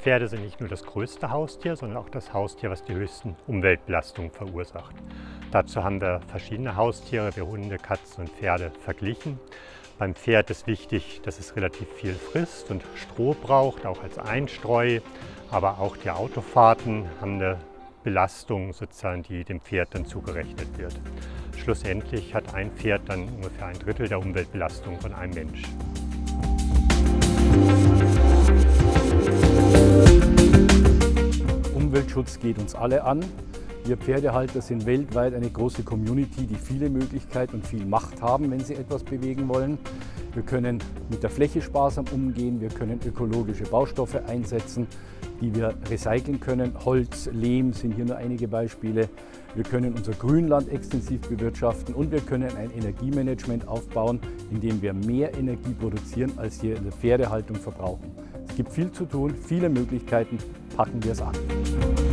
Pferde sind nicht nur das größte Haustier, sondern auch das Haustier, was die höchsten Umweltbelastungen verursacht. Dazu haben wir verschiedene Haustiere wie Hunde, Katzen und Pferde verglichen. Beim Pferd ist wichtig, dass es relativ viel frisst und Stroh braucht, auch als Einstreu. Aber auch die Autofahrten haben eine Belastung, sozusagen, die dem Pferd dann zugerechnet wird. Schlussendlich hat ein Pferd dann ungefähr ein Drittel der Umweltbelastung von einem Mensch. Umweltschutz geht uns alle an. Wir Pferdehalter sind weltweit eine große Community, die viele Möglichkeiten und viel Macht haben, wenn sie etwas bewegen wollen. Wir können mit der Fläche sparsam umgehen, wir können ökologische Baustoffe einsetzen, die wir recyceln können. Holz, Lehm sind hier nur einige Beispiele. Wir können unser Grünland extensiv bewirtschaften und wir können ein Energiemanagement aufbauen, indem wir mehr Energie produzieren, als wir in der Pferdehaltung verbrauchen. Es gibt viel zu tun, viele Möglichkeiten, packen wir es an.